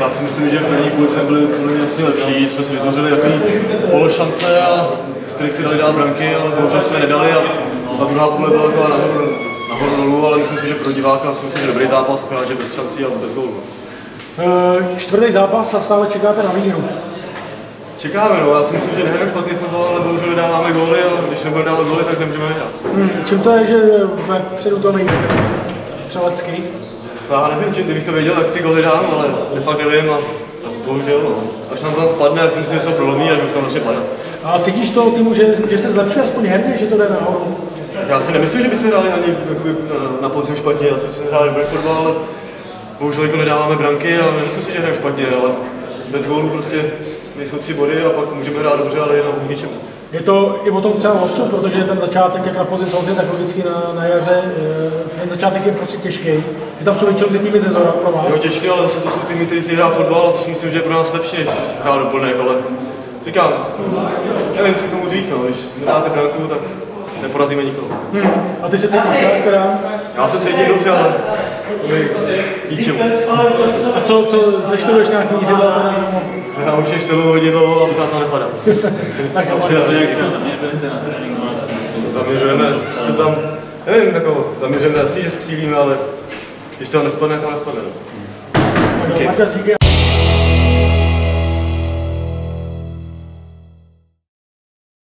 Já si myslím, že v první půli jsme byli podle mě asi lepší, jsme si vytvořili takový pološance, a, z kterých si dali dát branky, ale bohužel jsme nedali a ta druhá půle byla taková nahoru, nahoru dolů, ale myslím si, že pro diváka si myslím, že dobrý zápas, akorát, že bez šancí a bez gólů. Eh, čtvrtý zápas a stále čekáte na výhru. Čekáme, no, já si myslím, že nehrajeme špatný fotbal, ale bohužel dáváme góly a když nebudeme dávat góly, tak nemůžeme vyhrát. Hmm, čím to je, že vepředu to nejde? Střelecký? To já nevím, čím, kdybych to věděl, tak ty góly dám, ale de fakt nevím a, a bohužel, no. Až nám tam spadne, tak si myslím, že se prolomí a už tam začne padat. A cítíš z toho týmu, že, že se zlepšuje aspoň herně, že to jde nahoru? Já si nemyslím, že bychom hráli ani jakoby, na, na podzim špatně, já si myslím, že hráli dobrý fotbal, ale bohužel jako nedáváme branky a nemyslím si, že hrajeme špatně, ale bez gólů prostě nejsou tři body a pak můžeme hrát dobře, ale jenom k ničemu. Je to i o tom třeba losu, protože ten začátek, jak na podzim samozřejmě, tak logicky na, na jaře, eh, ten začátek je prostě těžký. Že tam jsou většinou ty týmy ze zora pro vás. Jo, těžké, ale zase to jsou týmy, kteří chtějí hrát fotbal a to si myslím, že je pro nás lepší, než hrát doplněk, ale říkám, nevím, co k tomu říct, no. když nedáte branku, tak neporazíme nikoho. Hmm. A ty se cítíš jak teda? Já se cítím dobře, ale ničemu. A co, co zešteluješ nějak mířidla už je štělu hodinu a to nepadá. Tak Zaměřujeme se tam, nevím, jako, zaměřujeme asi, že střílíme, ale když to nespadne, to nespadne. no. Marta, díky.